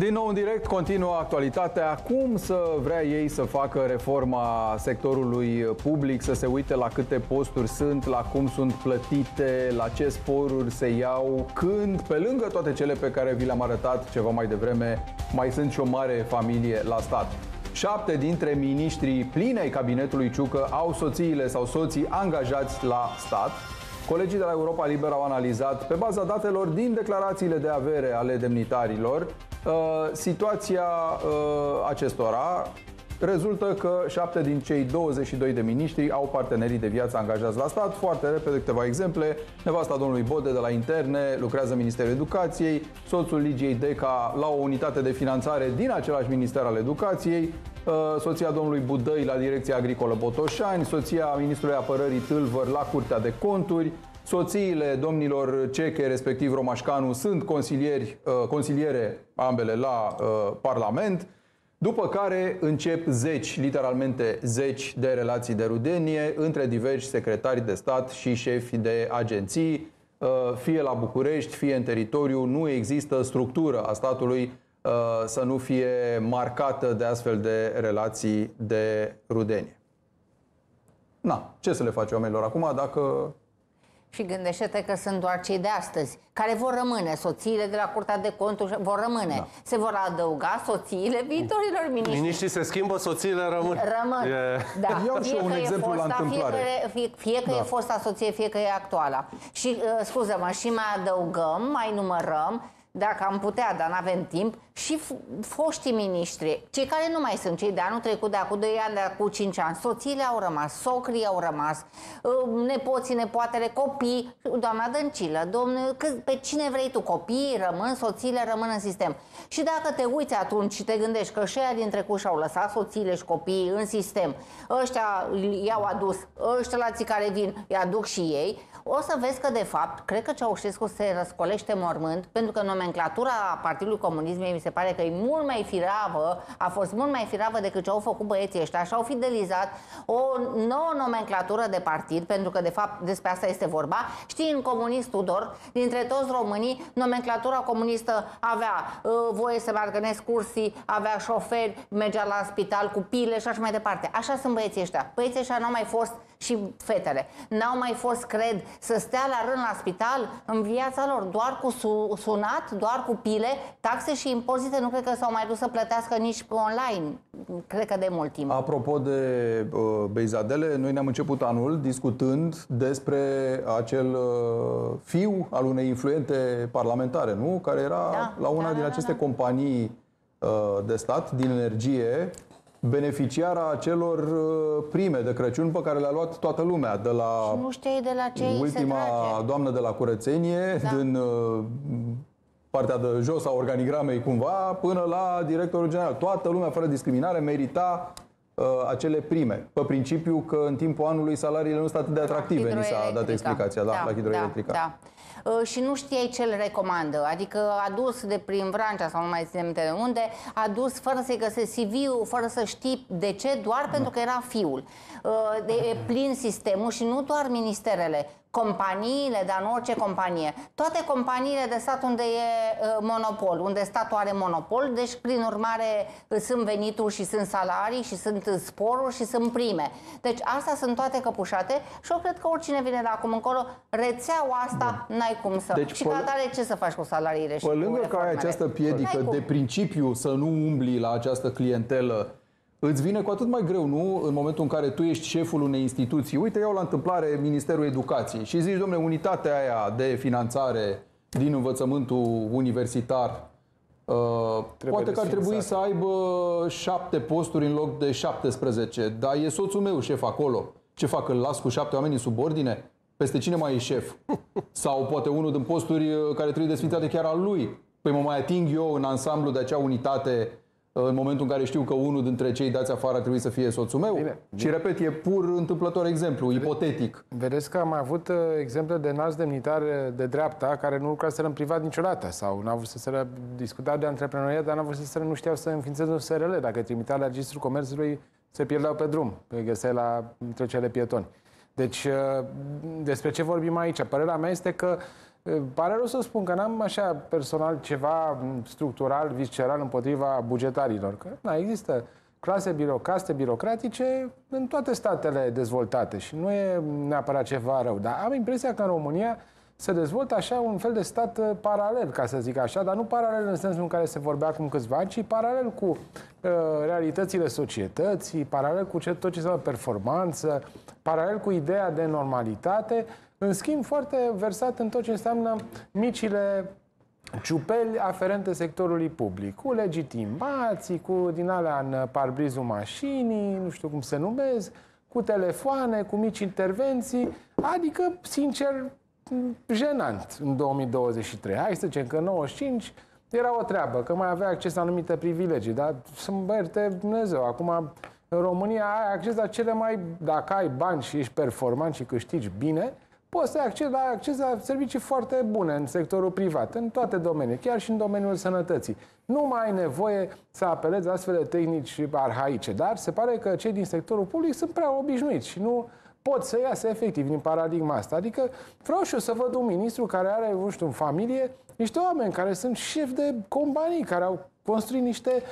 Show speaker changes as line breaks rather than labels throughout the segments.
Din nou în direct, continuă actualitatea. Cum să vrea ei să facă reforma sectorului public, să se uite la câte posturi sunt, la cum sunt plătite, la ce sporuri se iau, când, pe lângă toate cele pe care vi le-am arătat ceva mai devreme, mai sunt și o mare familie la stat. Șapte dintre miniștrii plini ai cabinetului Ciucă au soțiile sau soții angajați la stat. Colegii de la Europa Liberă au analizat, pe baza datelor din declarațiile de avere ale demnitarilor, uh, situația uh, acestora. Rezultă că șapte din cei 22 de miniștri au partenerii de viață angajați la stat. Foarte repede câteva exemple. Nevasta domnului Bode de la Interne lucrează în Ministerul Educației, soțul Ligiei Deca la o unitate de finanțare din același Minister al Educației, uh, soția domnului Budăi la Direcția Agricolă Botoșani, soția ministrului Apărării Tâlvăr la Curtea de Conturi, Soțiile domnilor Ceche, respectiv Romașcanu, sunt consilieri, uh, consiliere ambele la uh, Parlament, după care încep zeci, literalmente zeci de relații de rudenie între diversi secretari de stat și șefi de agenții, uh, fie la București, fie în teritoriu, nu există structură a statului uh, să nu fie marcată de astfel de relații de rudenie. Na, ce să le faci oamenilor acum dacă
și gândește-te că sunt doar cei de astăzi, care vor rămâne, soțiile de la Curtea de Conturi vor rămâne. Da. Se vor adăuga soțiile viitorilor miniștri.
Miniștrii se schimbă, soțiile rămân.
Rămân. E...
Da. Iau și un exemplu fosta, la întâmplare.
Fie, fie, fie că da. e fosta soție, fie că e actuala. Și, uh, scuză-mă, și mai adăugăm, mai numărăm, dacă am putea, dar nu avem timp, și foștii miniștri, cei care nu mai sunt, cei de anul trecut, de acum 2 ani, de acum 5 ani, soțiile au rămas, socrii au rămas, uh, nepoții, nepoatele, copii, doamna Dăncilă, domnul, pe cine vrei tu, copiii rămân, soțiile rămân în sistem. Și dacă te uiți atunci și te gândești că ăștia din trecut și-au lăsat soțiile și copiii în sistem, ăștia i-au adus, ăștia la care vin, îi aduc și ei, o să vezi că, de fapt, cred că Ceaușescu se răscolește mormânt, pentru că nomenclatura Partidului Comunism mi se pare că e mult mai firavă, a fost mult mai firavă decât ce au făcut băieții ăștia și au fidelizat o nouă nomenclatură de partid, pentru că, de fapt, despre asta este vorba. Știi, în comunist Tudor, dintre toți românii, nomenclatura comunistă avea uh, voie să meargă în excursii, avea șoferi, mergea la spital cu pile și așa mai departe. Așa sunt băieții ăștia. Băieții ăștia n-au mai fost și fetele. N-au mai fost, cred, să stea la rând la spital în viața lor, doar cu su- sunat, doar cu pile, taxe și impozite, nu cred că s-au mai dus să plătească nici pe online. Cred că de mult timp.
Apropo de uh, Beizadele, noi ne-am început anul discutând despre acel uh, fiu al unei influente parlamentare, nu? Care era da, la una da, din da, aceste da, da. companii uh, de stat, din energie, beneficiara acelor uh, prime de Crăciun pe care le-a luat toată lumea, de la,
și nu știi de la ce
ultima
se
doamnă de la curățenie, da. din uh, partea de jos a organigramei cumva, până la directorul general. Toată lumea, fără discriminare, merita uh, acele prime. Pe principiu că în timpul anului salariile nu sunt atât de atractive, ni s-a dat explicația da, da, la hidroelectrica.
Da, da. Uh, și nu știai ce îl recomandă. Adică a dus de prin Vrancea sau nu mai ținem de unde, a dus fără să-i găsești CV-ul, fără să știi de ce, doar da. pentru că era fiul. Uh, de, e plin sistemul și nu doar ministerele companiile, dar în orice companie. Toate companiile de stat unde e uh, monopol, unde statul are monopol, deci prin urmare sunt venituri și sunt salarii și sunt sporuri și sunt prime. Deci astea sunt toate căpușate și eu cred că oricine vine de acum încolo, rețeaua asta Bun. n-ai cum să... Deci, și ca atare ce să faci cu salariile și
Pe lângă că ai această piedică de principiu să nu umbli la această clientelă îți vine cu atât mai greu, nu? În momentul în care tu ești șeful unei instituții. Uite, iau la întâmplare Ministerul Educației și zici, domnule, unitatea aia de finanțare din învățământul universitar uh, poate că ar trebui să aibă șapte posturi în loc de 17, dar e soțul meu șef acolo. Ce fac? Îl las cu șapte oameni în subordine? Peste cine mai e șef? Sau poate unul din posturi uh, care trebuie desfințate chiar al lui? Păi mă mai ating eu în ansamblu de acea unitate în momentul în care știu că unul dintre cei dați afară ar trebui să fie soțul meu. Bine, bine. Și repet, e pur întâmplător exemplu, Vede, ipotetic.
Vedeți că am avut uh, exemple de înalți demnitari de dreapta care nu lucraseră în privat niciodată sau n-au vrut să se discuta de antreprenoriat, dar n-au vrut să se nu știau să înființeze un SRL. Dacă trimitea la registrul comerțului, se pierdeau pe drum, pe găseai la trecerea de pietoni. Deci, uh, despre ce vorbim aici? Părerea mea este că Pare rău să spun că n-am așa personal ceva structural, visceral împotriva bugetarilor. Că na, există clase biro, caste birocratice în toate statele dezvoltate și nu e neapărat ceva rău. Dar am impresia că în România se dezvoltă așa un fel de stat uh, paralel, ca să zic așa, dar nu paralel în sensul în care se vorbea acum câțiva ani, ci paralel cu uh, realitățile societății, paralel cu ce, tot ce înseamnă performanță, paralel cu ideea de normalitate, în schimb foarte versat în tot ce înseamnă micile ciupeli aferente sectorului public, cu legitimații, cu din alea în parbrizul mașinii, nu știu cum se numesc, cu telefoane, cu mici intervenții, adică, sincer, jenant în 2023. Hai să zicem că în 95 era o treabă, că mai avea acces la anumite privilegii, dar să mă ierte Dumnezeu. Acum, în România ai acces la cele mai... Dacă ai bani și ești performant și câștigi bine, poți să ai acces la, acces la servicii foarte bune în sectorul privat, în toate domeniile, chiar și în domeniul sănătății. Nu mai ai nevoie să apelezi astfel de tehnici arhaice, dar se pare că cei din sectorul public sunt prea obișnuiți și nu pot să iasă efectiv din paradigma asta. Adică vreau și eu să văd un ministru care are, nu știu, în familie, niște oameni care sunt șefi de companii, care au construit niște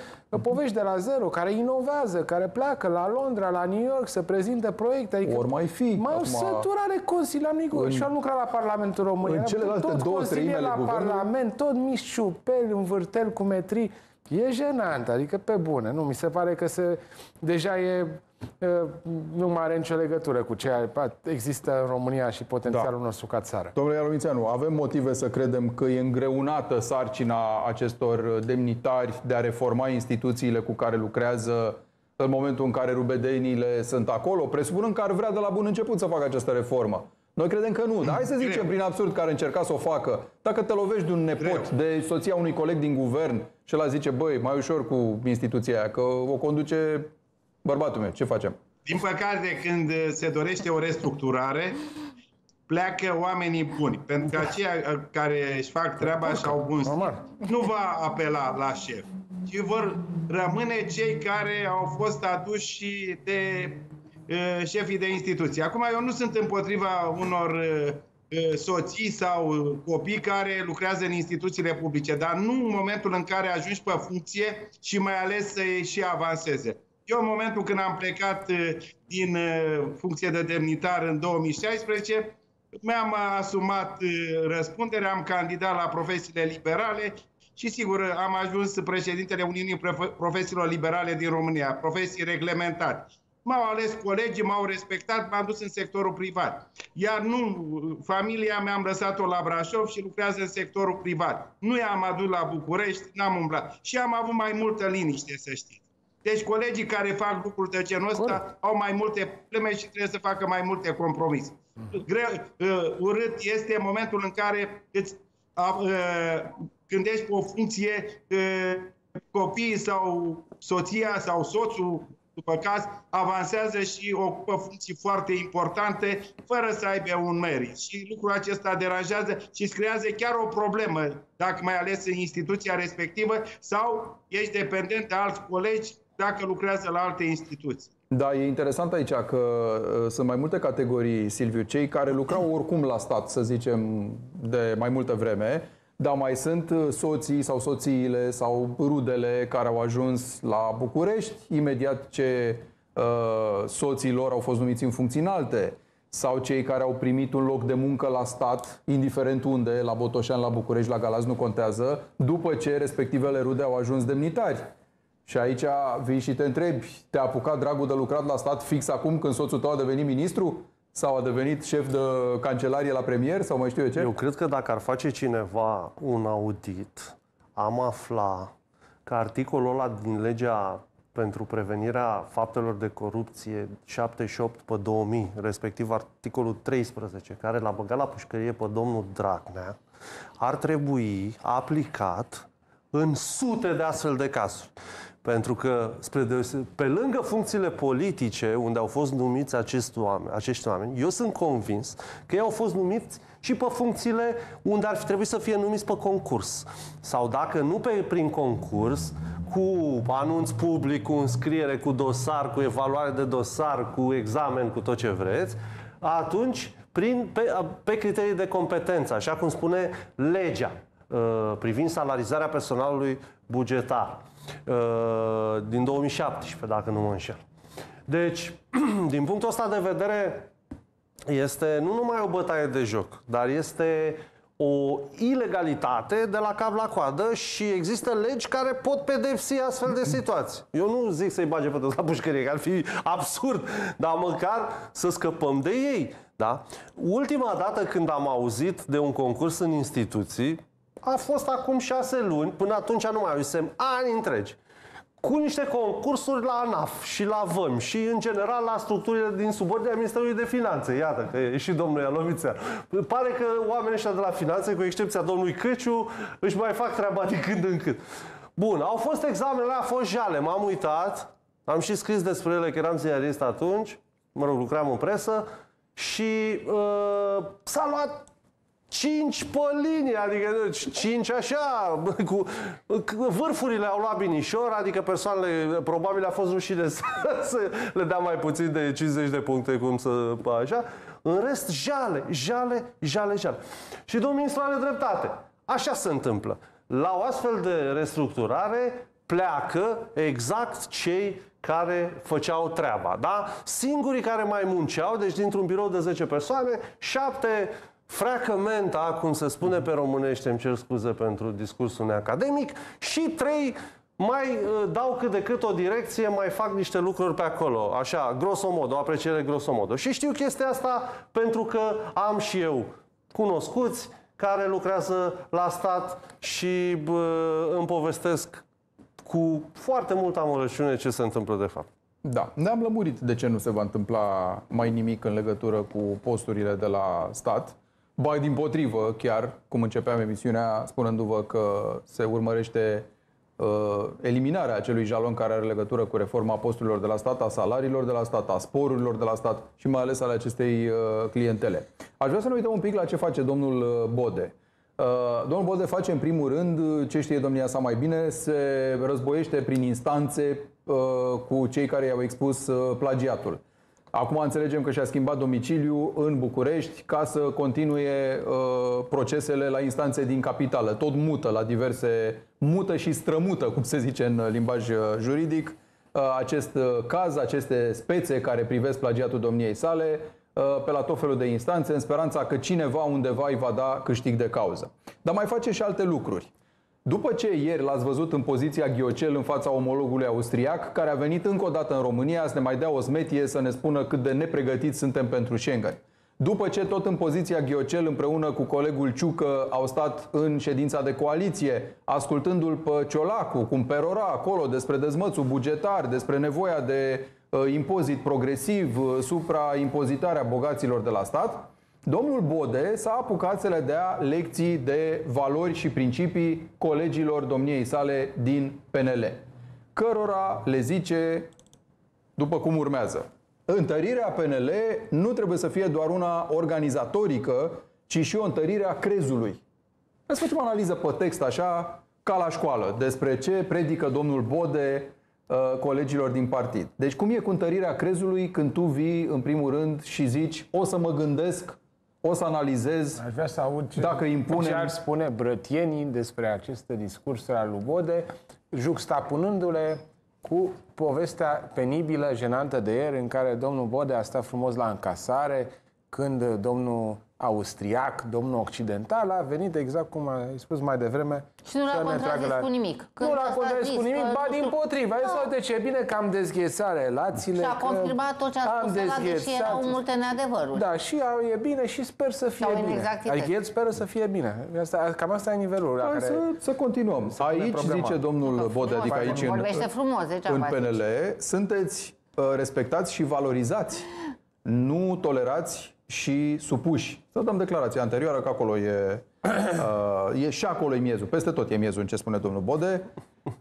povești de la zero, care inovează, care pleacă la Londra, la New York să prezinte proiecte.
Adică Ori mai fi.
Mai au săturare consiliar în... și am lucrat la Parlamentul României.
În celelalte
tot
două treime
la
guvernului...
Parlament, tot mici șupeli, învârteli cu metri. E jenant, adică pe bune. Nu, mi se pare că se, deja e nu mai are nicio legătură cu ce există în România și potențialul da. nostru ca țară.
Domnule Ialomițeanu, avem motive să credem că e îngreunată sarcina acestor demnitari de a reforma instituțiile cu care lucrează în momentul în care rubedeniile sunt acolo, presupunând că ar vrea de la bun început să facă această reformă. Noi credem că nu, dar hai să zicem prin absurd care încerca să o facă. Dacă te lovești de un nepot, de soția unui coleg din guvern și el zice, băi, mai ușor cu instituția aia, că o conduce Bărbatul meu, ce facem?
Din păcate, când se dorește o restructurare, pleacă oamenii buni. Pentru că aceia uh, care își fac treaba și au bun nu va apela la șef, ci vor rămâne cei care au fost aduși de uh, șefii de instituție. Acum, eu nu sunt împotriva unor uh, uh, soții sau copii care lucrează în instituțiile publice, dar nu în momentul în care ajungi pe funcție și mai ales să și avanseze. Eu, în momentul când am plecat uh, din uh, funcție de demnitar în 2016, mi-am asumat uh, răspunderea, am candidat la profesiile liberale și, sigur, am ajuns președintele Uniunii Profesiilor Liberale din România, profesii reglementate. M-au ales colegii, m-au respectat, m-am dus în sectorul privat. Iar nu, familia mea am lăsat-o la Brașov și lucrează în sectorul privat. Nu i-am adus la București, n-am umblat. Și am avut mai multă liniște, să știți. Deci colegii care fac lucruri de genul ăsta Corect. au mai multe probleme și trebuie să facă mai multe compromise. Mm. Greu, uh, urât este momentul în care îți uh, gândești pe o funcție uh, copiii sau soția sau soțul după caz, avansează și ocupă funcții foarte importante fără să aibă un merit. Și lucrul acesta deranjează și îți creează chiar o problemă, dacă mai ales în instituția respectivă sau ești dependent de alți colegi dacă lucrează la alte instituții.
Da, e interesant aici că uh, sunt mai multe categorii, Silviu, cei care lucrau oricum la stat, să zicem, de mai multă vreme, dar mai sunt uh, soții sau soțiile sau rudele care au ajuns la București imediat ce uh, soții lor au fost numiți în funcții înalte sau cei care au primit un loc de muncă la stat, indiferent unde, la Botoșan, la București, la Galați, nu contează, după ce respectivele rude au ajuns demnitari. Și aici vii și te întrebi, te-a apucat dragul de lucrat la stat fix acum când soțul tău a devenit ministru? Sau a devenit șef de cancelarie la premier? Sau mai știu eu ce?
Eu cred că dacă ar face cineva un audit, am afla că articolul ăla din legea pentru prevenirea faptelor de corupție 78 pe 2000, respectiv articolul 13, care l-a băgat la pușcărie pe domnul Dragnea, ar trebui aplicat în sute de astfel de cazuri. Pentru că, spre deose- pe lângă funcțiile politice unde au fost numiți acești oameni, acești oameni, eu sunt convins că ei au fost numiți și pe funcțiile unde ar fi trebuit să fie numiți pe concurs. Sau dacă nu pe, prin concurs, cu anunț public, cu înscriere, cu dosar, cu evaluare de dosar, cu examen, cu tot ce vreți, atunci prin, pe, pe criterii de competență, așa cum spune legea uh, privind salarizarea personalului bugetar uh, din 2017, dacă nu mă înșel. Deci, din punctul ăsta de vedere, este nu numai o bătaie de joc, dar este o ilegalitate de la cap la coadă și există legi care pot pedepsi astfel de situații. Eu nu zic să-i bage pe toți la pușcărie, că ar fi absurd, dar măcar să scăpăm de ei. Da? Ultima dată când am auzit de un concurs în instituții a fost acum șase luni, până atunci nu mai auzisem ani întregi cu niște concursuri la ANAF și la VăM și, în general, la structurile din subordinea Ministerului de Finanțe. Iată că e și domnul Ialovița. Pare că oamenii ăștia de la Finanțe, cu excepția domnului Căciu, își mai fac treaba din când în când. Bun, au fost examenele, a fost jale, m-am uitat, am și scris despre ele, că eram ziarist atunci, mă rog, lucram în presă, și uh, s-a luat cinci pe linie, adică cinci așa, cu, vârfurile au luat binișor, adică persoanele, probabil a fost rușine să, să le dea mai puțin de 50 de puncte, cum să, așa. În rest, jale, jale, jale, jale. Și domnul ministru are dreptate. Așa se întâmplă. La o astfel de restructurare pleacă exact cei care făceau treaba, da? Singurii care mai munceau, deci dintr-un birou de 10 persoane, șapte fracămenta, cum se spune pe românește, îmi cer scuze pentru discursul neacademic, și trei mai uh, dau cât de cât o direcție, mai fac niște lucruri pe acolo, așa, grosomodo, o apreciere grosomodo. Și știu chestia asta pentru că am și eu cunoscuți care lucrează la stat și bă, îmi povestesc cu foarte multă amărăciune ce se întâmplă de fapt.
Da, ne-am lămurit de ce nu se va întâmpla mai nimic în legătură cu posturile de la stat. Ba, din potrivă, chiar cum începeam emisiunea spunându-vă că se urmărește uh, eliminarea acelui jalon care are legătură cu reforma posturilor de la stat, a salariilor de la stat, a sporurilor de la stat și mai ales ale acestei uh, clientele. Aș vrea să ne uităm un pic la ce face domnul uh, Bode. Uh, domnul Bode face în primul rând, ce știe domnia sa mai bine, se războiește prin instanțe uh, cu cei care i-au expus uh, plagiatul. Acum înțelegem că și-a schimbat domiciliu în București ca să continue uh, procesele la instanțe din capitală. Tot mută la diverse, mută și strămută, cum se zice în limbaj uh, juridic, uh, acest uh, caz, aceste spețe care privesc plagiatul domniei sale uh, pe la tot felul de instanțe, în speranța că cineva undeva îi va da câștig de cauză. Dar mai face și alte lucruri. După ce ieri l-ați văzut în poziția ghiocel în fața omologului austriac, care a venit încă o dată în România să ne mai dea o smetie să ne spună cât de nepregătiți suntem pentru Schengen. După ce tot în poziția ghiocel împreună cu colegul Ciucă au stat în ședința de coaliție, ascultându-l pe Ciolacu, cum perora acolo despre dezmățul bugetar, despre nevoia de uh, impozit progresiv, uh, supra-impozitarea bogaților de la stat, Domnul Bode s-a apucat să le dea lecții de valori și principii colegilor domniei sale din PNL, cărora le zice după cum urmează. Întărirea PNL nu trebuie să fie doar una organizatorică, ci și o întărire a crezului. Să facem o analiză pe text așa, ca la școală, despre ce predică domnul Bode uh, colegilor din partid. Deci cum e cu întărirea crezului când tu vii, în primul rând, și zici o să mă gândesc o să analizez
Aș vrea să aud ce,
dacă impune...
ce ar spune brătienii despre aceste discursuri al lui Bode, juxtapunându-le cu povestea penibilă, jenantă de ieri, în care domnul Bode a stat frumos la încasare, când domnul austriac, domnul occidental, a venit exact cum a spus mai devreme.
Și nu l-a contrazis la... cu nimic.
Când nu l-a contrazis cu nimic, ba din potrivă. Ai da. de ce bine că am dezghețat relațiile. Și
a confirmat tot ce a spus ăla, deși erau multe neadevăruri.
Da, și e bine și sper să fie bine. Exact adică el speră să fie bine. Asta, cam asta e nivelul.
Hai care să, să continuăm. Se aici zice domnul Bode, adică aici în,
frumos,
în PNL, sunteți uh, respectați și valorizați. Nu tolerați și supuși. Să dăm declarația anterioară că acolo e, uh, e și acolo e miezul. Peste tot e miezul în ce spune domnul Bode.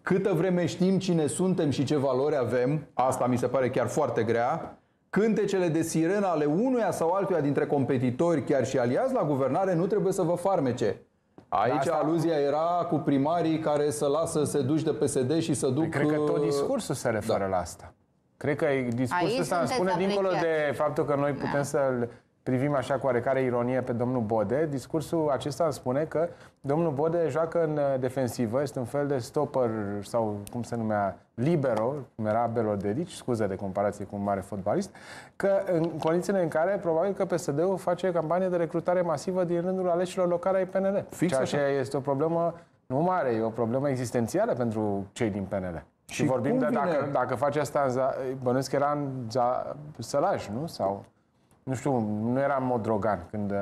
Câtă vreme știm cine suntem și ce valori avem, asta mi se pare chiar foarte grea, cântecele de sirenă ale unuia sau altuia dintre competitori, chiar și aliați la guvernare, nu trebuie să vă farmece. Aici asta... aluzia era cu primarii care să lasă să se duci de PSD și să păi duc...
Cred că tot uh, discursul se referă da. la asta. Cred că discursul ăsta spune, dincolo de faptul că noi putem da. să-l privim așa cu oarecare ironie pe domnul Bode, discursul acesta spune că domnul Bode joacă în uh, defensivă, este un fel de stopper sau cum se numea, libero, cum era Belodedici, scuze de comparație cu un mare fotbalist, că în condițiile în care probabil că PSD-ul face campanie de recrutare masivă din rândul aleșilor locale ai PNL.
Fix
ceea
așa.
ce este o problemă nu mare, e o problemă existențială pentru cei din PNL. Și,
Și
vorbim
cum
de
vine-
dacă, dacă face asta, în za- bănuiesc că era în za- Sălaj, nu? Sau, nu știu, nu era în mod drogan când uh,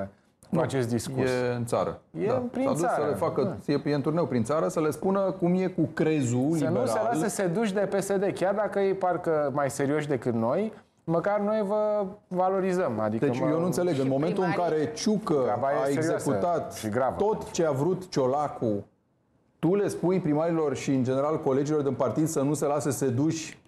cu acest discurs.
E în țară.
E prin
S-a dus
țară,
să le facă, e, e în turneu prin țară, să le spună cum e cu crezul
Să
liberal.
nu se lasă seduși de PSD, chiar dacă ei parcă mai serioși decât noi, măcar noi vă valorizăm. Adică
Deci
mă,
eu nu înțeleg, în
Și
momentul în
primarii-
care Ciucă
Treaba e
a
serioasă
executat
și gravă.
tot ce a vrut Ciolacu, tu le spui primarilor și în general colegilor din partid să nu se lase seduși uh,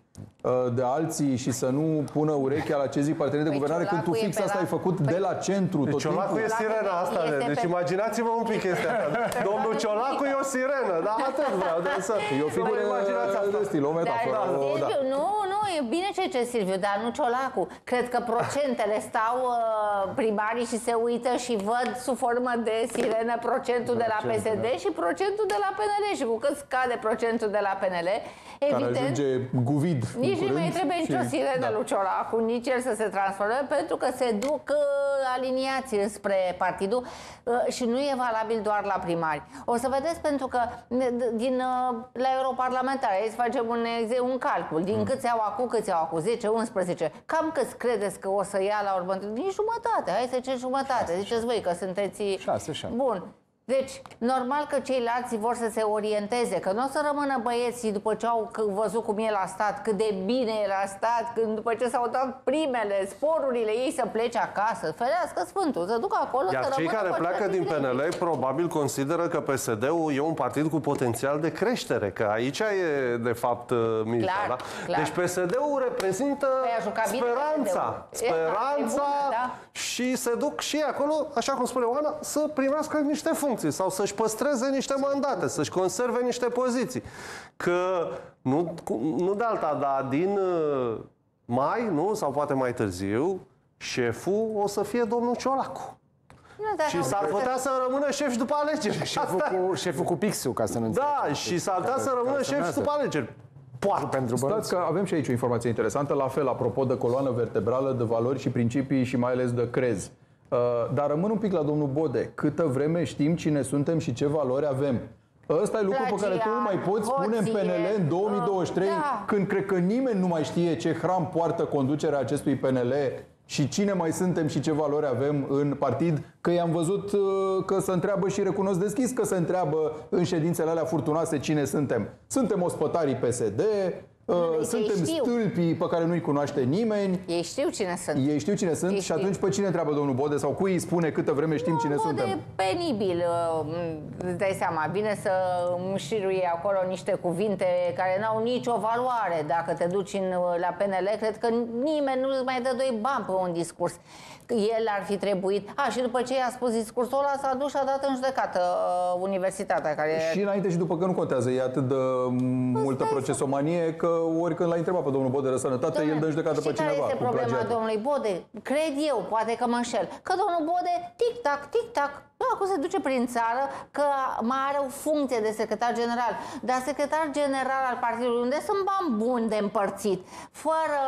de alții și să nu pună urechea la ce zic partenerii de
Păi
guvernare când tu
Ciolacu e
fix
pe
asta
la-
ai făcut
Păi-
de la centru tot
Deci Ciolacu
timpul.
e sirena asta.
Este
Deci
pe-
imaginați-vă un pic chestia asta. Domnul Ciolacu e o sirenă, da? Atât vreau de să...
E o figură
Vă imaginați asta.
de stil, o
Dar
metaforă. o- da.
Silviu, nu, nu, e bine ce ce Silviu, dar nu Ciolacu. Cred că procentele stau uh, primarii și se uită și văd sub formă de sirenă procentul de la PSD și procentul de la PNL. Și cu cât scade procentul de la PNL,
Care
evident,
ajunge guvid în
nici nu mai
curând
trebuie nicio
și-
sirenă
da.
lui Ciolacu, nici el să se transforme, pentru că se duc uh, aliniați spre partidul uh, și nu e valabil doar la primari. O să vedeți pentru că ne- d- din, uh, la europarlamentare, hai să facem un, exe- un calcul, din câți au acum, câți au acum, 10, 11, cam câți credeți că o să ia la următoare? Din jumătate, hai să zicem jumătate, ziceți voi că sunteți...
Șase, șase.
Bun. Deci, normal că ceilalți vor să se orienteze, că nu o să rămână băieții după ce au c- văzut cum e la stat, cât de bine e la stat, când după ce s-au dat primele, sporurile ei să plece acasă, ferească Sfântul, să ducă acolo
Iar
să
cei
rămână
care
pe
pleacă din
drepturile ei.
PNL probabil consideră că PSD-ul e un partid cu potențial de creștere, că aici e de fapt miza.
Clar,
da?
clar.
Deci PSD-ul reprezintă
Păi a jucat bine
speranța.
PSD-ul. E,
Speranța
e bună, da.
și se duc și acolo, așa cum spune Oana, să primească niște funcții sau să-și păstreze niște mandate, să-și conserve niște poziții. Că nu, cu- nu de alta, dar din uh, mai, nu, sau poate mai târziu, șeful o să fie domnul Ciolacu.
Nu, dar
Și
nu-
s-ar putea să rămână șef și după alegeri.
Șeful
Asta-
cu, șeful cu pixul, ca să nu
Da,
înțelegi.
și s-ar putea să
Care-
rămână
care
șef și
semnează.
după alegeri. Poate.
Pentru bănuți.
Stați că avem și aici o informație interesantă, la fel, apropo de coloană vertebrală, de valori și principii și mai ales de crezi. Uh, dar rămân un pic la domnul Bode. Câtă vreme știm cine suntem și ce valori avem. Ăsta e lucru pe care tu
Plagiat,
mai poți spune în
hoție,
PNL în 2023,
da.
când cred că nimeni nu mai știe ce hram poartă conducerea acestui PNL și cine mai suntem și ce valori avem în partid, că i-am văzut uh, că se întreabă și recunosc deschis că se întreabă în ședințele alea furtunoase cine suntem. Suntem ospătarii PSD, uh,
ei
suntem
știu.
stâlpii pe care nu-i cunoaște nimeni,
Ei știu cine sunt.
ei știu cine sunt
Ei
și
știu.
atunci pe cine întreabă domnul Bode sau cui îi spune câtă vreme știm cine
Bă,
suntem.
de penibil, uh, m, îți dai seama, vine să înșiruie acolo niște cuvinte care n-au nicio valoare. Dacă te duci în, uh, la PNL, cred că nimeni nu îți mai dă doi bani pe un discurs. El ar fi trebuit... A, și după ce i-a spus discursul ăla, s-a dus și a dat în judecată uh, universitatea care...
Și înainte și după că nu contează, e atât de multă
Păi,
procesomanie că oricând l-a întrebat pe domnul Bode de sănătate, el dă în judecată pe
și care
cineva
este
cu
problema
plagiatul.
domnului Bode? Cred eu, poate că mă înșel, că domnul Bode, tic-tac, tic-tac, nu, acum se duce prin țară că mai are o funcție de secretar general. Dar secretar general al partidului, unde sunt bani buni de împărțit, fără,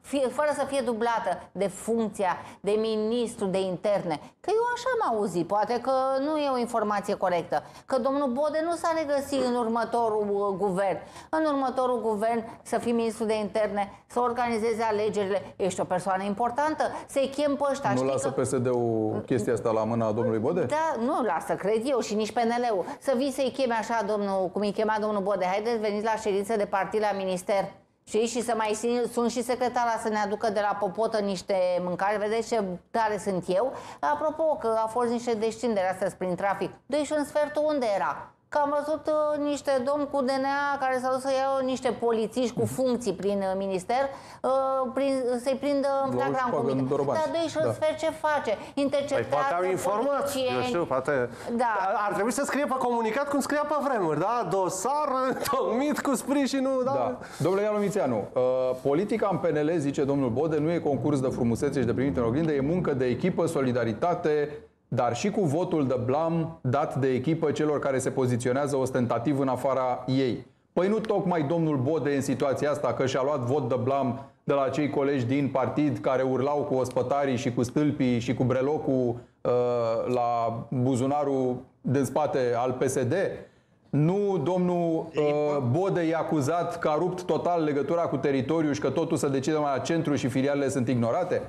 fie, fără să fie dublată de funcția de ministru de interne. Că eu așa am auzit, poate că nu e o informație corectă, că domnul Bode nu s-a regăsit în următorul uh, guvern. În următorul guvern să fii ministru de interne, să organizeze alegerile. Ești o persoană importantă, să-i chem pe ăștia.
Nu
Știi
lasă
că-
PSD-ul chestia asta la mâna domnului Bode?
Da, nu lasă, cred eu și nici PNL-ul. Să vii să-i cheme așa, domnul, cum îi chema domnul Bode, haideți, veniți la ședință de partid la minister. Știți? Și să mai țin- sun și secretara să ne aducă de la popotă niște mâncare. Vedeți ce tare sunt eu? Apropo, că a fost niște descindere astăzi prin trafic. Doi și un sfert unde era? Că am văzut uh, niște domni cu DNA care s-au dus să iau niște polițiști cu funcții prin uh, minister, uh, prin, să-i prindă în
Luau
flagrant
șpagă în
comitet.
dorobanți.
Dar doi și
Da.
sfert ce face?
Păi
Interceptează
poate au informat, eu
politicieni.
știu, poate...
Da.
Ar trebui să scrie pe comunicat cum scria pe vremuri, da? Dosar, tocmit cu sprijinul, da?
Da. Domnule Ianu Mițeanu, uh, politica în PNL, zice domnul Bode, nu e concurs de frumusețe și de primit în oglindă, e muncă de echipă, solidaritate, dar și cu votul de blam dat de echipă celor care se poziționează ostentativ în afara ei. Păi nu tocmai domnul Bode în situația asta că și-a luat vot de blam de la cei colegi din partid care urlau cu ospătarii și cu stâlpii și cu brelocul uh, la buzunarul din spate al PSD? Nu domnul uh, Bode e acuzat că a rupt total legătura cu teritoriul și că totul se decide mai la centru și filialele sunt ignorate?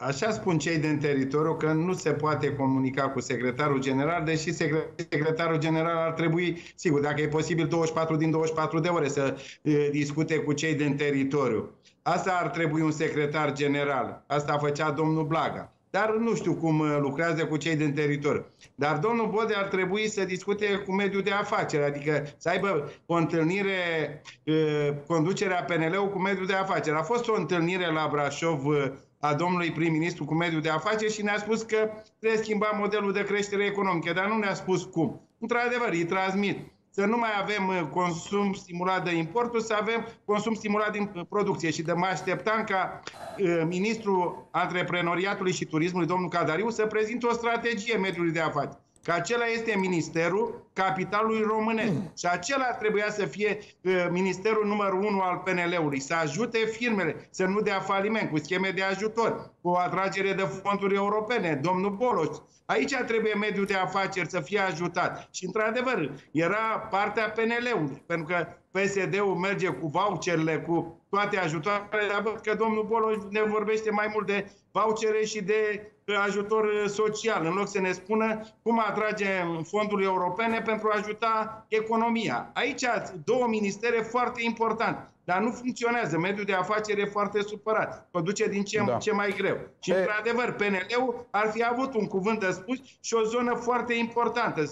Așa spun cei din teritoriu că nu se poate comunica cu secretarul general, deși secre- secretarul general ar trebui, sigur, dacă e posibil 24 din 24 de ore să e, discute cu cei din teritoriu. Asta ar trebui un secretar general. Asta făcea domnul Blaga. Dar nu știu cum uh, lucrează cu cei din teritoriu. Dar domnul Bode ar trebui să discute cu mediul de afaceri, adică să aibă o întâlnire, uh, conducerea PNL-ului cu mediul de afaceri. A fost o întâlnire la Brașov uh, a domnului prim-ministru cu mediul de afaceri și ne-a spus că trebuie schimba modelul de creștere economică, dar nu ne-a spus cum. Într-adevăr, îi transmit să nu mai avem uh, consum stimulat de importuri, să avem consum stimulat din uh, producție. Și de mă așteptam ca uh, ministrul antreprenoriatului și turismului, domnul Cadariu, să prezinte o strategie mediului de afaceri. Că acela este Ministerul Capitalului Românesc. Și acela trebuia să fie uh, Ministerul numărul unu al PNL-ului. Să ajute firmele să nu dea faliment cu scheme de ajutor, cu atragere de fonduri europene. Domnul Boloș, aici trebuie mediul de afaceri să fie ajutat. Și într-adevăr, era partea PNL-ului. Pentru că PSD-ul merge cu voucherele, cu toate ajutoarele, dar văd că domnul Boloș ne vorbește mai mult de vouchere și de ajutor social, în loc să ne spună cum atragem fonduri europene pentru a ajuta economia. Aici două ministere foarte importante, dar nu funcționează. Mediul de afaceri e foarte supărat. O duce din ce în
Da.
ce mai greu. Și,
E-
într-adevăr, PNL-ul ar fi avut un cuvânt de spus și o zonă foarte importantă.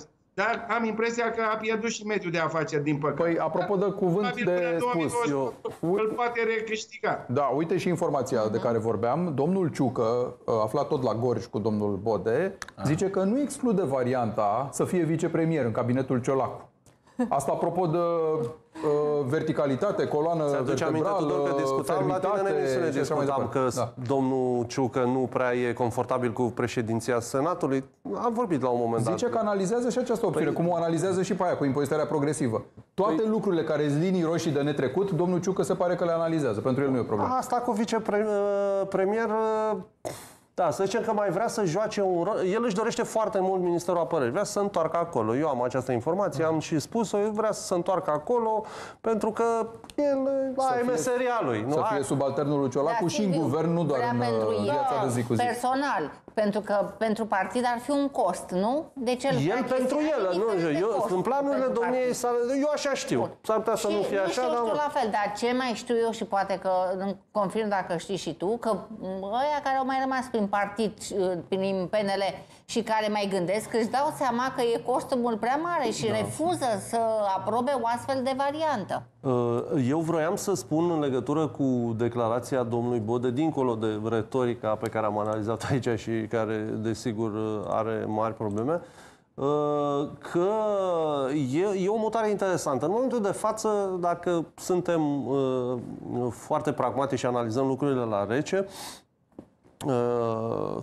Dar am impresia că a pierdut și mediul de afaceri, din păcate.
Păi, apropo de cuvânt
Probabil până
de
în
spus,
2020
eu...
îl poate recâștiga.
Da, uite și informația de care vorbeam. Domnul Ciucă, aflat tot la Gorj cu domnul Bode, zice că nu exclude varianta să fie vicepremier în cabinetul Ciolacu. Asta apropo de uh, verticalitate, coloană
Ți-aduce aminte,
vertebrală,
Tudor, că discutam la tine în
fermitate
emisiune,
și așa mai
discutam că
departe. Da.
domnul Ciucă nu prea e confortabil cu președinția Senatului. Am vorbit la un moment dat.
Zice că analizează și această opțiune,
Păi-
cum o analizează și pe aia, cu impozitarea progresivă. Toate lucrurile care sunt linii roșii de netrecut, domnul Ciucă se pare că le analizează. Pentru el nu e o problemă.
Asta cu vicepremier, da, să zicem că mai vrea să joace un rol. El își dorește foarte mult Ministerul Apărării. Vrea să se întoarcă acolo. Eu am această informație, am și spus-o. El vrea să se întoarcă acolo pentru că el la
fie-
meseria lui. Nu?
Să
Aia-
fie subalternul lui Ciolacu
Da,
și în
sigur,
guvern, nu doar
vrea
în
pentru
uh,
el,
viața de zi cu zi.
Personal, pentru că pentru partid ar fi un cost, nu? De ce îl
El
face?
pentru
Este
el, nu,
indiferent de
eu,
cost
în planurile
pentru
domniei
partid.
sale, eu așa știu. S-ar putea să
Și
nu fie
nici
așa,
eu
dar...
știu la fel, dar ce mai știu eu și poate că îmi confirm dacă știi și tu, că ăia care au mai rămas prin partid, prin PNL și care mai gândesc, își dau seama că e costul mult prea mare și refuză să aprobe o astfel de variantă.
Uh, Eu vroiam să spun în legătură cu declarația domnului Bode, dincolo de retorica pe care am analizat aici și care, desigur, uh, are mari probleme, uh, că e, e o mutare interesantă. În momentul de față, dacă suntem uh, foarte pragmatici și analizăm lucrurile la rece, uh,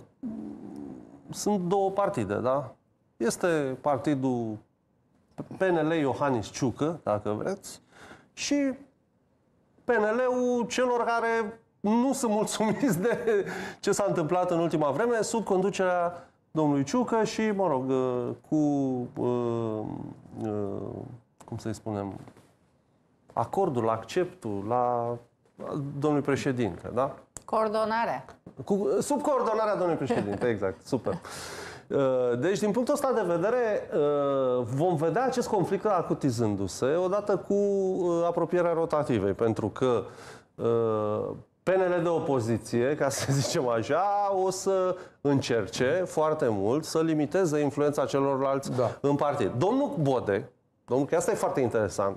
sunt două partide, da? Este partidul PNL Iohannis Ciucă, dacă vreți, și PNL-ul celor care nu sunt mulțumiți de ce s-a întâmplat în ultima vreme sub conducerea domnului Ciucă și, mă rog, uh, cu, uh, uh, cum să-i spunem, acordul, acceptul la la domnului președinte, da?
Coordonarea.
Cu, sub coordonarea domnului președinte, exact, super. Uh, Deci, din punctul ăsta de vedere, uh, vom vedea acest conflict acutizându-se odată cu uh, apropierea rotativei, pentru că uh, PNL de opoziție, ca să zicem așa, o să încerce foarte mult să limiteze influența celorlalți
Da.
în partid. Domnul Bode, domnul, că asta e foarte interesant,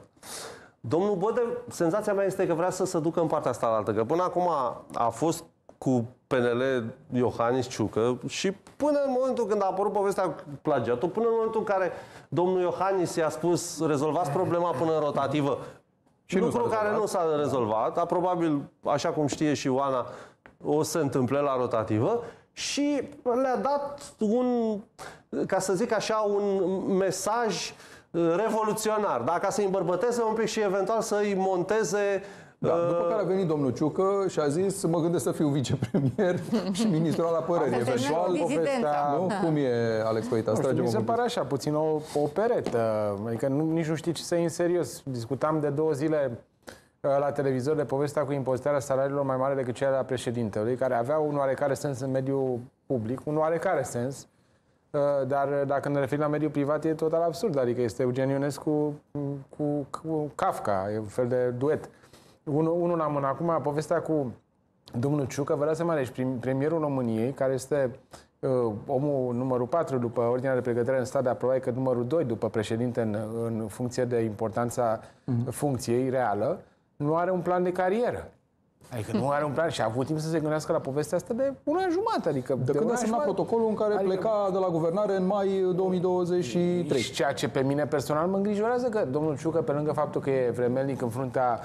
domnul Bode, senzația mea este că vrea să se ducă în partea asta altă, că până acum a, a fost cu PNL Iohannis Ciucă și până în momentul când a apărut povestea cu plagiatul, până în momentul în care domnul Iohannis i-a spus rezolvați problema până în rotativă,
Și
și
nu
lucru
s-a
care nu
rezolvat.
s-a rezolvat, dar probabil, așa cum știe și Oana, o să se întâmple la rotativă și le-a dat un, ca să zic așa, un mesaj uh, revoluționar, da? ca să-i îmbărbăteze un pic și eventual să-i monteze
Da,
uh,
după care a venit domnul Ciucă și a zis să mă gândesc să fiu vicepremier și ministru al apărării.
Asta se
Eventual,
numește dizidența.
nu? Cum e, Alex Coita?
Nu știu,
Trage
mi se
mă
pare așa, puțin o, o peretă. Adică nu, nici nu știi ce să iei în serios. Discutam de două zile uh, la televizor de povestea cu impozitarea salariilor mai mare decât cea a președintelui, care avea un oarecare sens în mediul public, un oarecare sens, uh, dar dacă ne referim la mediul privat e total absurd, adică este Eugen Ionescu cu, cu Kafka, e un fel de duet. Unul, unul la mână. Acum, povestea cu domnul Ciucă, vă dați seama, deci prim- premierul României, care este uh, omul numărul 4 după ordinea de pregătire în stat, dar probabil că numărul 2 după președinte în, în funcție de importanța funcției reală, nu are un plan de carieră. Adică nu are un plan și a avut timp să se gândească la povestea asta de un an jumătate. Adică
De când
un
a
an
semnat
jumătate.
protocolul în care
Adică-
pleca de la guvernare în mai 2023.
Și ceea ce pe mine personal mă îngrijorează că domnul Ciucă, pe lângă faptul că e vremelnic în fruntea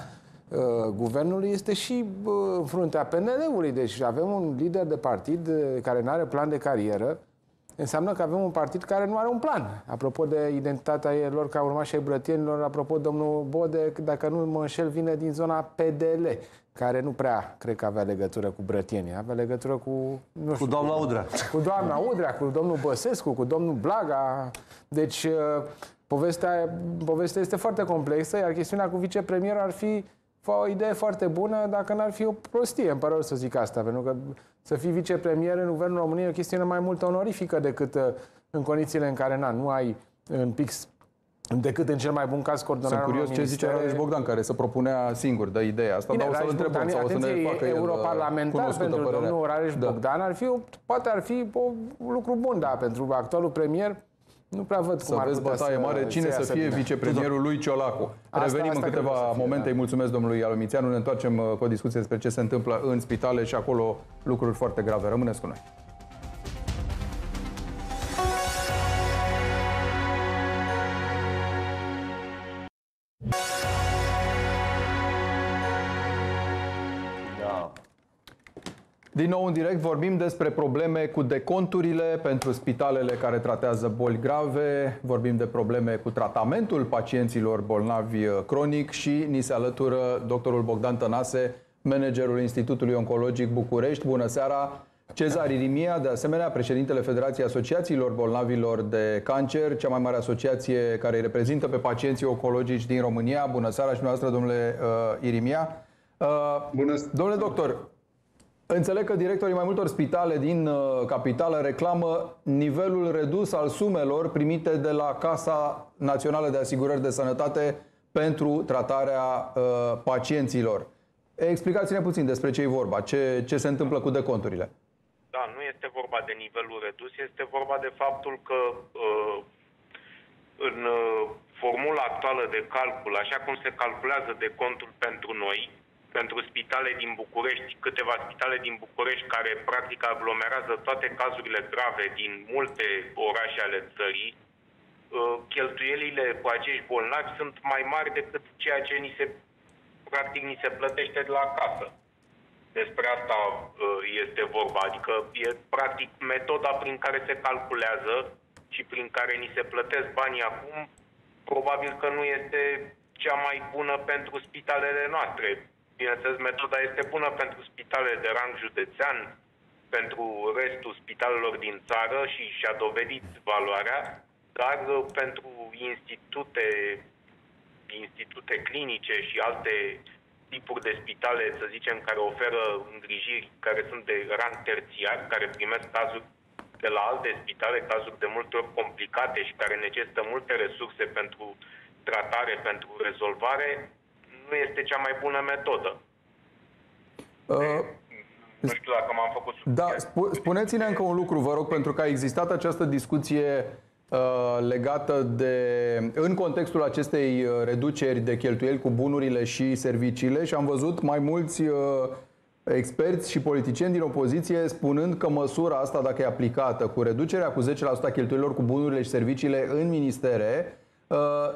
uh, guvernului, este și uh, în fruntea PNL-ului. Deci avem un lider de partid uh, care nu are plan de carieră. Înseamnă că avem un partid care nu are un plan. Apropo de identitatea lor ca urmași ai brătienilor, apropo domnul Bode, dacă nu mă înșel, vine din zona PDL, care nu prea cred că avea legătură cu brătienii. Avea legătură cu, nu
cu
știu,
doamna Udrea.
cu doamna Udrea, cu domnul Băsescu, cu domnul Blaga. Deci, uh, povestea, povestea este foarte complexă, iar chestiunea cu vicepremier ar fi o idee foarte bună dacă n-ar fi o prostie, îmi pare rău să zic asta, pentru că să fii vicepremier în Guvernul României e o chestiune mai mult onorifică decât uh, în condițiile în care na, nu ai în pix decât în cel mai bun caz
Sunt
coordonarea
curios
unor
ce zice
ministere.
Rareș Bogdan, care se propunea singur de ideea asta,
Bine,
dar o să-l
Rareș
întrebăm
Bogdan,
sau o să ne
atenție,
facă el uh,
europarlamentar
cunoscută
pentru
părerea.
domnul Rareș
Da.
Bogdan ar fi, o- poate ar fi o, un lucru bun, da, pentru actualul premier nu prea văd cum
Să
ar
vezi
putea
bătaie mare cine să
iasă
fie
bine.
vicepremierul lui Ciolacu.
Asta-
Revenim
asta
în
cred că
câteva
o să fie,
momente.
da.
Îi mulțumesc domnului Alomițeanu. Ne întoarcem uh, cu o discuție despre ce se întâmplă în spitale și acolo lucruri foarte grave. Rămâneți cu noi. Din nou în direct vorbim despre probleme cu deconturile pentru spitalele care tratează boli grave, vorbim de probleme cu tratamentul pacienților bolnavi uh, cronic și ni se alătură doctorul Bogdan Tănase, managerul Institutului Oncologic București. Bună seara! Cezar Irimia, de asemenea, președintele Federației Asociațiilor Bolnavilor de Cancer, cea mai mare asociație care îi reprezintă pe pacienții oncologici din România. Bună seara și dumneavoastră, domnule uh, Irimia. Uh,
Bună
Domnule doctor, Înțeleg că directorii mai multor spitale din uh, capitală reclamă nivelul redus al sumelor primite de la Casa Națională de Asigurări de Sănătate pentru tratarea uh, pacienților. Explicați-ne puțin despre ce e vorba, ce, ce se întâmplă cu deconturile.
Da, nu este vorba de nivelul redus, este vorba de faptul că uh, în uh, formula actuală de calcul, așa cum se calculează de contul pentru noi, pentru spitale din București, câteva spitale din București care practic aglomerează toate cazurile grave din multe orașe ale țării, uh, cheltuielile cu acești bolnavi sunt mai mari decât ceea ce ni se, practic ni se plătește de la casă. Despre asta uh, este vorba, adică e practic metoda prin care se calculează și prin care ni se plătesc banii acum, probabil că nu este cea mai bună pentru spitalele noastre. Bineînțeles, metoda este bună pentru spitalele de rang județean, pentru restul spitalelor din țară și și-a dovedit valoarea, dar uh, pentru institute, institute clinice și alte tipuri de spitale, să zicem, care oferă îngrijiri care sunt de rang terțiar, care primesc cazuri de la alte spitale, cazuri de multe ori complicate și care necesită multe resurse pentru tratare, pentru rezolvare, nu este cea mai bună metodă. Uh, nu știu dacă m-am făcut
Da, sp- spuneți-ne încă un lucru, vă rog, pentru că a existat această discuție uh, legată de, în contextul acestei uh, reduceri de cheltuieli cu bunurile și serviciile și am văzut mai mulți uh, experți și politicieni din opoziție spunând că măsura asta, dacă e aplicată cu reducerea cu 10% a cheltuielilor cu bunurile și serviciile în ministere, uh,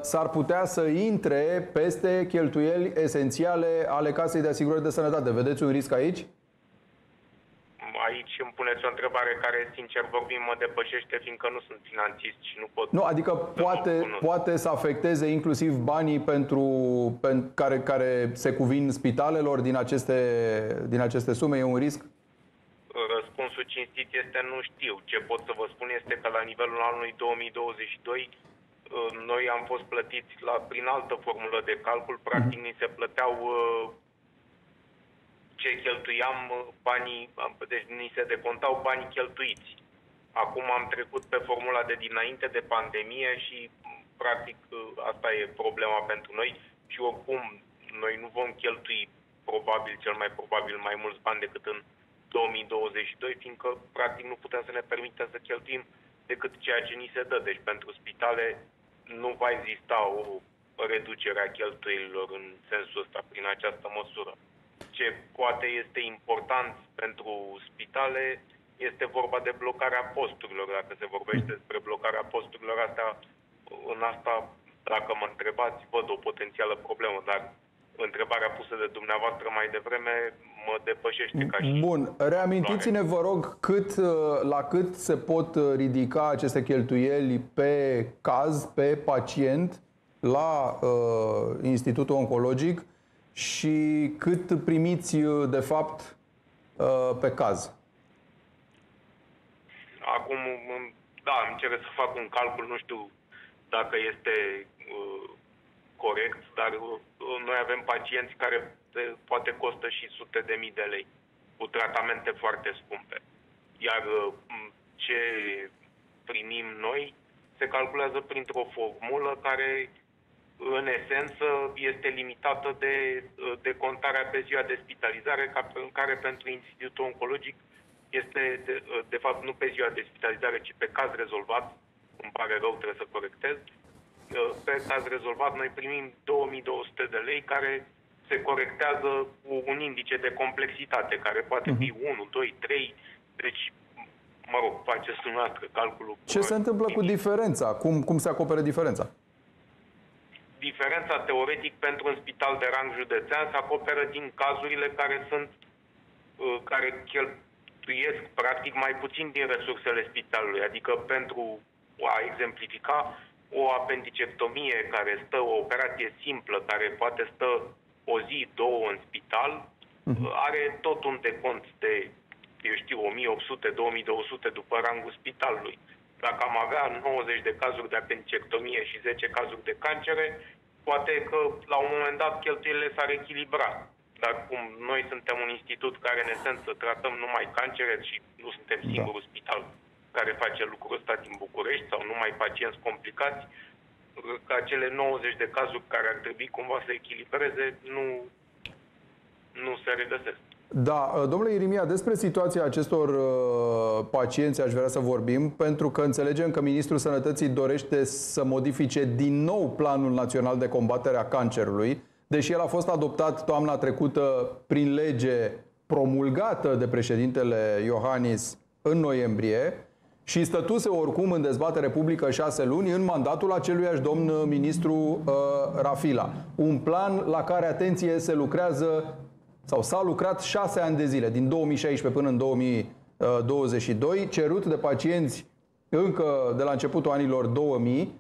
s-ar putea să intre peste cheltuieli esențiale ale Casei de Asigurări de Sănătate. Vedeți un risc aici?
aici îmi puneți o întrebare care, sincer vorbim, mă depășește, fiindcă nu sunt finanțist și nu pot...
Nu, adică poate, poate să afecteze inclusiv banii pentru, pentru care, care se cuvin spitalelor din aceste, din aceste sume? E un risc?
Răspunsul cinstit este nu știu. Ce pot să vă spun este că la nivelul anului 2022 noi am fost plătiți la, prin altă formulă de calcul. Practic, ni se plăteau ce cheltuiam uh, banii, deci ni se decontau banii cheltuiți. Acum am trecut pe formula de dinainte de pandemie și practic uh, asta e problema pentru noi și oricum noi nu vom cheltui probabil, cel mai probabil, mai mulți bani decât în 2022, fiindcă practic nu putem să ne permitem să cheltuim decât ceea ce ni se dă. Deci pentru spitale nu va exista o reducere a cheltuielilor în sensul ăsta, prin această măsură ce poate este important pentru spitale este vorba de blocarea posturilor. Dacă se vorbește despre blocarea posturilor, astea, în asta, dacă mă întrebați, văd o potențială problemă, dar întrebarea pusă de dumneavoastră mai devreme mă depășește ca și...
Bun, reamintiți-ne, vă rog, cât, la cât se pot ridica aceste cheltuieli pe caz, pe pacient, la uh, Institutul Oncologic, și cât primiți, uh, de fapt, uh, pe caz?
Acum, da, îmi cere să fac un calcul, nu știu dacă este uh, corect, dar uh, noi avem pacienți care poate costă și sute de mii de lei cu tratamente foarte scumpe. Iar uh, ce primim noi se calculează printr-o formulă care în esență, este limitată de, de contarea pe ziua de spitalizare, ca, în care pentru Institutul Oncologic este, de, de fapt, nu pe ziua de spitalizare, ci pe caz rezolvat. Îmi pare rău, trebuie să corectez. Pe caz rezolvat, noi primim 2200 de lei, care se corectează cu un indice de complexitate, care poate fi 1, 2, 3. Deci, mă rog, faceți dumneavoastră calculul.
Ce se întâmplă cu diferența? Cum, cum se acoperă diferența?
diferența teoretic pentru un spital de rang județean se acoperă din cazurile care sunt uh, care cheltuiesc practic mai puțin din resursele spitalului. Adică pentru a exemplifica, o apendicectomie care stă, o operație simplă, care poate stă o zi, două în spital, uh-huh. are tot un decont de, eu știu, 1800-2200 după rangul spitalului. Dacă am avea 90 de cazuri de apendicectomie și 10 cazuri de cancere, poate că la un moment dat cheltuielile s-ar echilibra. Dar cum noi suntem un institut care în esență tratăm numai cancere și nu suntem da. singurul da. spital care face lucrul ăsta din București sau numai pacienți complicați, ca cele 90 de cazuri care ar trebui cumva să echilibreze nu, nu se regăsesc.
Da, uh, domnule Irimia, despre situația acestor uh, pacienți aș vrea să vorbim, pentru că înțelegem că Ministrul Sănătății dorește să modifice din nou Planul Național de Combatere a Cancerului, deși el a fost adoptat toamna trecută prin lege promulgată de președintele Iohannis în noiembrie și stătuse oricum în dezbatere publică șase luni în mandatul aceluiași domn ministru uh, Rafila. Un plan la care, atenție, se lucrează sau s-a lucrat șase ani de zile, din 2016 până în 2022, cerut de pacienți încă de la începutul anilor 2000.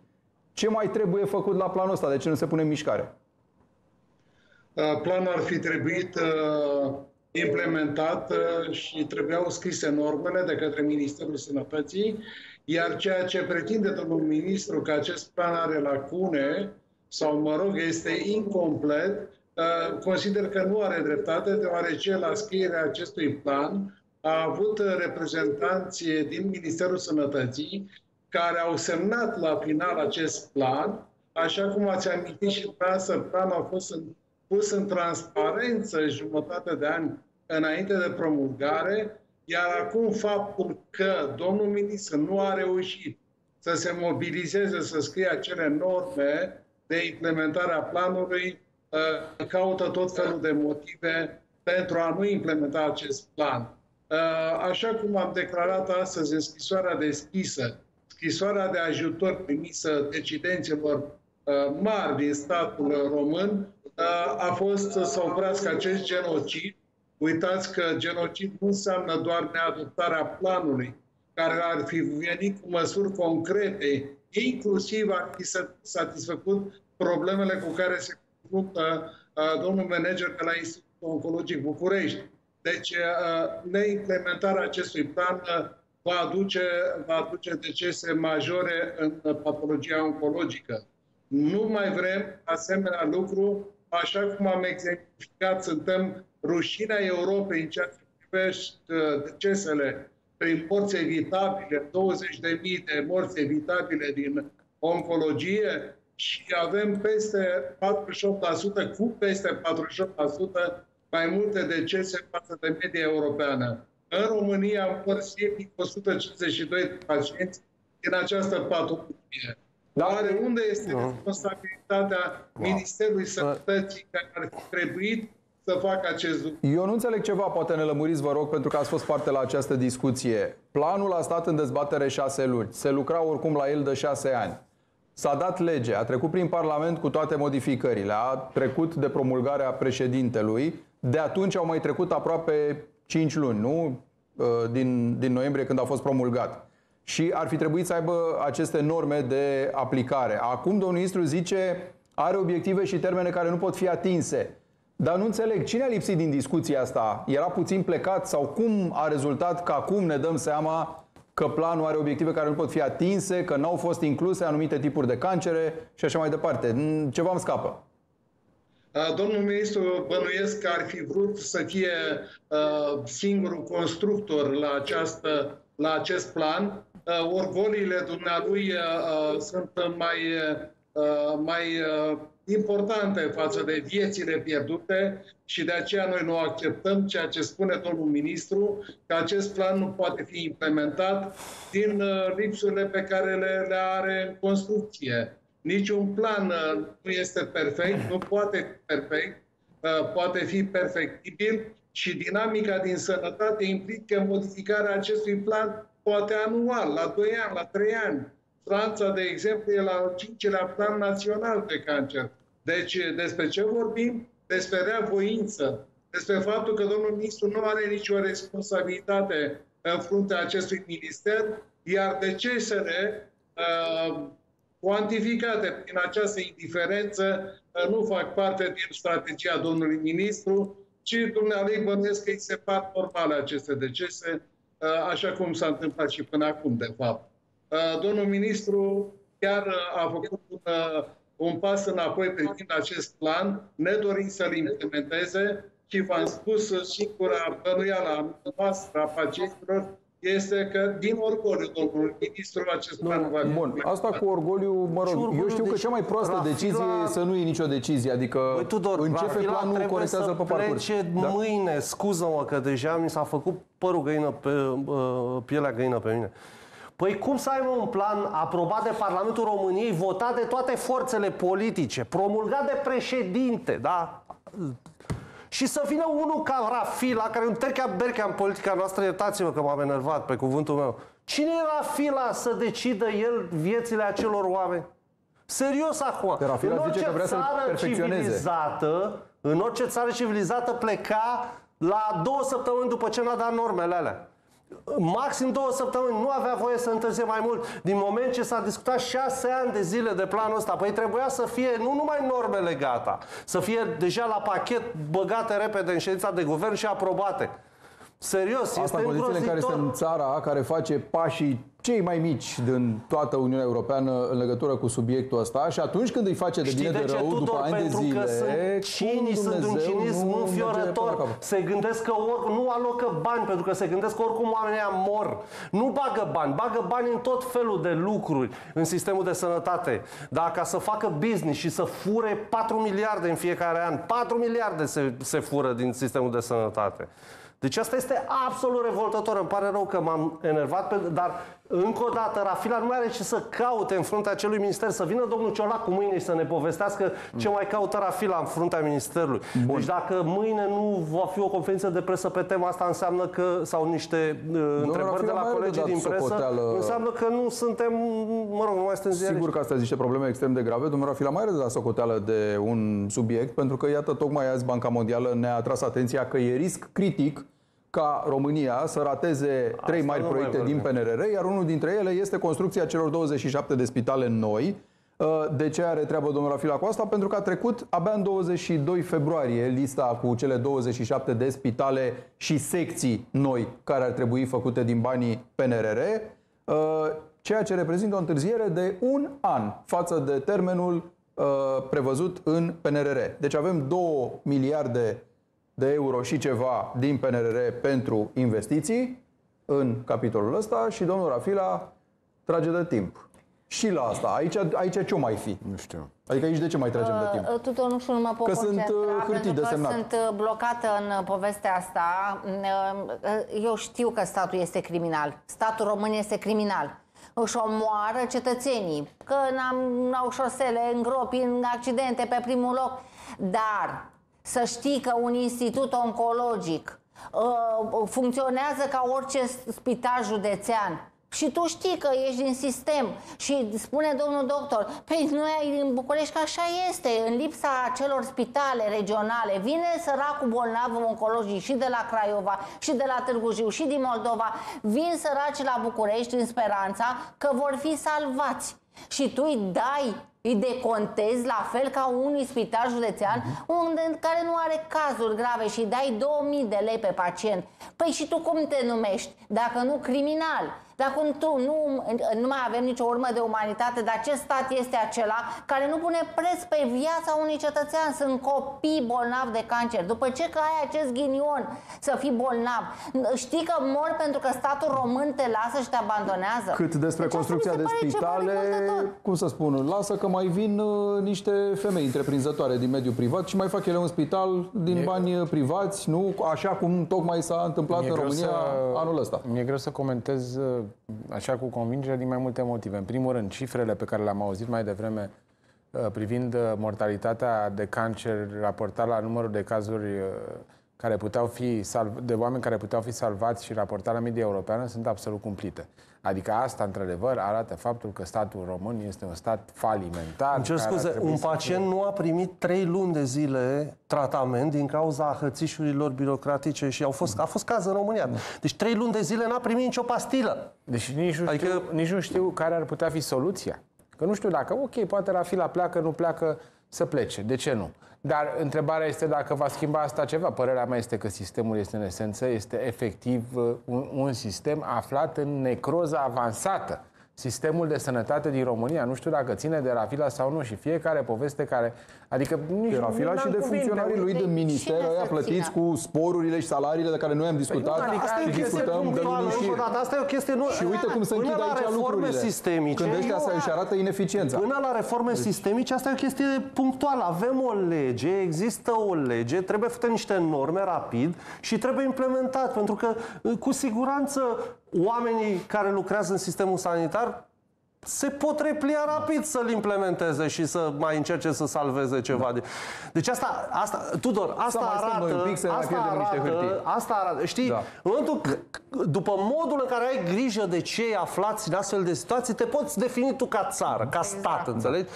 Ce mai trebuie făcut la planul ăsta? De ce nu se pune în mișcare?
Uh, planul ar fi trebuit uh, implementat uh, și trebuiau scrise normele de către Ministerul Sănătății, iar ceea ce pretinde domnul ministru că acest plan are lacune sau, mă rog, este incomplet, Uh, consider că nu are dreptate, deoarece la scrierea acestui plan a avut reprezentanții din Ministerul Sănătății care au semnat la final acest plan, așa cum ați amintit și să planul a fost în, pus în transparență jumătate de ani înainte de promulgare, iar acum faptul că domnul ministru nu a reușit să se mobilizeze, să scrie acele norme de implementare a planului, uh, caută tot felul de motive pentru a nu implementa acest plan. Uh, așa cum am declarat astăzi în scrisoarea deschisă, scrisoarea de ajutor primisă decidenților uh, mari din statul român a fost să oprească acest genocid. Uitați că genocid nu înseamnă doar neadoptarea planului, care ar fi venit cu măsuri concrete, inclusiv ar fi satisfăcut problemele cu care se confruntă domnul manager de la Institutul Oncologic București. Deci, neimplementarea acestui plan va aduce, va aduce decese majore în patologia oncologică. Nu mai vrem asemenea lucru, așa cum am exemplificat, suntem rușinea Europei în ceea ce privește decesele prin morți evitabile, 20.000 de morți evitabile din oncologie și avem peste 48%, cu peste 48% mai multe decese față de media europeană. În România mor zilnic 152 de pacienți din această patologie. Da. Oare unde este da. responsabilitatea da. Ministerului Sănătății care ar fi trebuit să facă acest lucru.
Eu nu înțeleg ceva, poate ne lămuriți, vă rog, pentru că ați fost parte la această discuție. Planul a stat în dezbatere șase luni. Se lucra oricum la el de șase ani. S-a dat lege, a trecut prin Parlament cu toate modificările, a trecut de promulgarea președintelui. De atunci au mai trecut aproape 5 luni, nu? Uh, din, din noiembrie când a fost promulgat. Și ar fi trebuit să aibă aceste norme de aplicare. Acum domnul ministru zice are obiective și termene care nu pot fi atinse. Dar nu înțeleg, cine a lipsit din discuția asta? Era puțin plecat sau cum a rezultat că acum ne dăm seama că planul are obiective care nu pot fi atinse, că n-au fost incluse anumite tipuri de cancere și așa mai departe. Ceva îmi scapă.
Domnul ministru bănuiesc că ar fi vrut să fie uh, singurul constructor la, această, la acest plan. Uh, orgoliile dumnealui uh, sunt mai, mai importante față de viețile pierdute și de aceea noi nu acceptăm ceea ce spune domnul ministru, că acest plan nu poate fi implementat din lipsurile pe care le, le are în construcție. Niciun plan uh, nu este perfect, nu poate fi perfect, uh, poate fi perfectibil și dinamica din sănătate implică modificarea acestui plan poate anual, la 2 ani, la 3 ani. Franța, de exemplu, e la al cincilea plan național de cancer. Deci, despre ce vorbim? Despre rea voință, despre faptul că domnul ministru nu are nicio responsabilitate în fruntea acestui minister, iar decesele uh, cuantificate prin această indiferență uh, nu fac parte din strategia domnului ministru, ci dumnealui bănuiesc că îi se par normale aceste decese, uh, așa cum s-a întâmplat și până acum, de fapt. Uh, domnul ministru chiar a făcut un, un pas înapoi privind acest plan, nedorind să-l implementeze și v-am spus singura bănuială noastră a pacienților este că din orgoliu, domnul ministru, acest plan nu va fi.
Bun, asta cu orgoliu, mă rog, eu știu că deci cea mai proastă Rafila... decizie e să nu iei nicio decizie, adică Băi, Tudor, începe Rafila planul, corectează pe parcurs.
Da? mâine, scuză-mă că deja mi s-a făcut părul găină pe, uh, pielea găină pe mine. Păi cum să aibă un plan aprobat de Parlamentul României, votat de toate forțele politice, promulgat de președinte, da? și să vină unul ca Rafila, care e un terchea berchea în politica noastră, iertați-mă că m-am enervat pe cuvântul meu. Cine e Rafila să decidă el viețile acelor oameni? Serios acum.
Rafila în orice zice că vrea
țară civilizată, în orice țară civilizată pleca la două săptămâni după ce n-a dat normele alea maxim două săptămâni, nu avea voie să întârzie mai mult. Din moment ce s-a discutat șase ani de zile de planul ăsta, păi trebuia să fie nu numai normele gata, să fie deja la pachet băgate repede în ședința de guvern și aprobate. Serios,
Asta
este
în condițiile
în
care suntem țara care face pașii cei mai mici din toată Uniunea Europeană în legătură cu subiectul ăsta și atunci când îi face de
Știi
bine
de
de
ce,
rău,
Tudor?
după ani de
Pentru
zile,
că sunt cinii,
cum
sunt un
Dumnezeu
cinism
nu merge
înfiorător.
până la capăt?
Se gândesc că or, nu alocă bani, pentru că se gândesc că oricum oamenii ăia mor. Nu bagă bani, bagă bani în tot felul de lucruri în sistemul de sănătate. Dar ca să facă business și să fure 4 miliarde în fiecare an, 4 miliarde se, se fură din sistemul de sănătate. Deci asta este absolut revoltător. Îmi pare rău că m-am enervat, pe, dar încă o dată, Rafila nu mai are ce să caute în fruntea acelui minister. Să vină domnul Ciolacu mâine și să ne povestească ce mai caută Rafila în fruntea ministerului. Bun. Deci dacă mâine nu va fi o conferință de presă pe tema asta, înseamnă că, sau niște uh, întrebări
Rafila
de la
mai are de
colegii
dat
din presă,
socoteală.
înseamnă că nu suntem, mă rog, nu mai suntem ziariști.
Sigur că astea sunt niște probleme extrem de grave. Domnul Rafila mai are de la socoteală de un subiect, pentru că, iată, tocmai azi Banca Mondială ne-a atras atenția că e risc critic ca România să rateze trei mari
nu mai
proiecte din
vorbim.
PNRR, iar unul dintre ele este construcția celor 27 de spitale noi. Uh, De ce are treabă domnul Rafila cu asta? Pentru că a trecut abia în 22 februarie lista cu cele 27 de spitale și secții noi care ar trebui făcute din banii PNRR, uh, ceea ce reprezintă o întârziere de un an față de termenul uh, prevăzut în PNRR. Deci avem 2 miliarde de euro și ceva din PNRR pentru investiții în capitolul ăsta și domnul Rafila trage de timp. Și la asta. Aici, aici ce mai fi?
Nu știu.
Adică aici de ce mai tragem de timp?
Uh, Tudor, nu știu, nu mă pot
Că sunt,
concentra,
uh, hârtii
pentru că
desemnat.
sunt uh, blocată în uh, povestea asta. Uh, uh, Eu știu că statul este criminal. Statul român este criminal. Își omoară cetățenii, că n-am, n-au șosele, în gropi, în accidente pe primul loc. Dar să știi că un institut oncologic uh, funcționează ca orice spital județean. Și tu știi că ești din sistem și spune domnul doctor, păi noi în București că așa este, în lipsa acelor spitale regionale, vine săracul bolnav oncologic și de la Craiova și de la Târgu Jiu și din Moldova, vin săraci la București în speranța că vor fi salvați. Și tu îi dai îi decontezi la fel ca unui spital județean unde, în care nu are cazuri grave și îi dai 2000 de lei pe pacient. Păi și tu cum te numești? Dacă nu criminal. Dacă tu nu, nu mai avem nicio urmă de umanitate, dar ce stat este acela care nu pune preț pe viața unui cetățean? Sunt copii bolnavi de cancer. După ce că ai acest ghinion să fii bolnav, știi că mor pentru că statul român te lasă și te abandonează?
Cât despre
Deci asta
construcția
mi
de
se pare ceva
spitale,
revoltător.
cum să spun, lasă că mai vin uh, niște femei întreprinzătoare din mediul privat și mai fac ele un spital din
E-
bani uh, privați, nu? Așa cum tocmai s-a întâmplat
Mi-e
în
greu
România anul ăsta.
Mi-e greu să comentez uh, așa cu convingere din mai multe motive. În primul rând, cifrele pe care le-am auzit mai devreme uh, privind uh, mortalitatea de cancer raportat la numărul de cazuri uh, care puteau fi salv- de oameni care puteau fi salvați și raportat la media europeană sunt absolut cumplite. Adică asta, într-adevăr, arată faptul că statul român este un stat falimentar.
Îmi cer
care ar
scuze,
trebui
un
să
pacient nu a primit trei luni de zile tratament din cauza hățișurilor birocratice și au fost, a fost caz în România. Deci trei luni de zile n-a primit nicio pastilă.
Deci nici nu,
Adică-
știu, nici nu știu care ar putea fi soluția. Că nu știu dacă, ok, poate Rafila pleacă, nu pleacă, să plece. De ce nu? Dar întrebarea este dacă va schimba asta ceva. Părerea mea este că sistemul este în esență, este efectiv uh, un, un sistem aflat în necroză avansată. Sistemul de sănătate din România, nu știu dacă ține de Rafila sau nu și fiecare poveste care... Adică nici
De Rafila
nu
și
am
de
cuvinte.
funcționarii lui
De
din minister,
cine
ăia
să
plătiți
țină?
cu sporurile și salariile de care noi am discutat
adică
Asta e
și
o chestie
discutăm de
punctuală,
luni
încă
și
o dată. Asta e o chestie... Nu,
Și uite cum se
până
închid
la
aici
reforme
lucrurile.
sistemice...
Când ăștia să își arată ineficiența.
Până la reforme sistemice, asta e o chestie punctuală. Avem o lege, există o lege, trebuie făcute niște norme rapid și trebuie implementat. Pentru că, cu siguranță, oamenii care lucrează în sistemul sanitar se pot replia rapid să-l implementeze și să mai încerce să salveze ceva. De... Deci asta, asta Tudor, asta
mai stăm
arată,
noi un pic să ne mai
asta
pierdem niște
arată,
hârtii.
asta arată, știi,
Da.
în momentul, c- după modul în care ai grijă de cei aflați în astfel de situații, te poți defini tu ca țară, ca stat, înțelegi?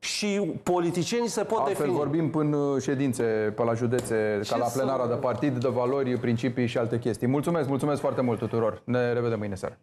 Și politicienii se pot
Altfel
defini.
vorbim până ședințe pe la județe, ca la
să-
plenara de partid, de valori, principii și alte chestii. Mulțumesc, mulțumesc foarte mult tuturor. Ne revedem mâine seară.